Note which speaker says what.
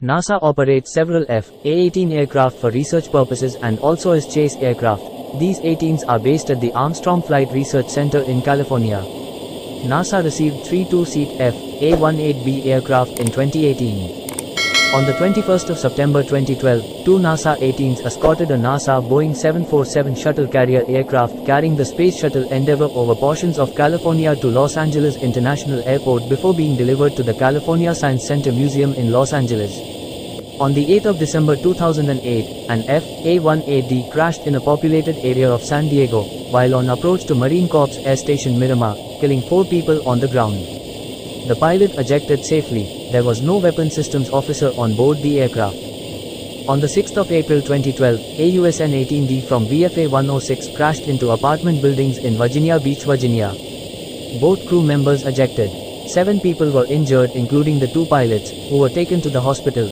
Speaker 1: NASA operates several F-A-18 aircraft for research purposes and also as chase aircraft. These 18s are based at the Armstrong Flight Research Center in California. NASA received three two-seat F-A-18B aircraft in 2018. On the 21st of September 2012, two NASA 18s escorted a NASA Boeing 747 shuttle carrier aircraft carrying the Space Shuttle Endeavour over portions of California to Los Angeles International Airport before being delivered to the California Science Center Museum in Los Angeles. On the 8th of December 2008, an F-A-18D crashed in a populated area of San Diego, while on approach to Marine Corps Air Station Miramar, killing four people on the ground. The pilot ejected safely, there was no weapon systems officer on board the aircraft. On the 6th of April 2012, a USN-18D from VFA 106 crashed into apartment buildings in Virginia Beach, Virginia. Both crew members ejected. Seven people were injured including the two pilots, who were taken to the hospital.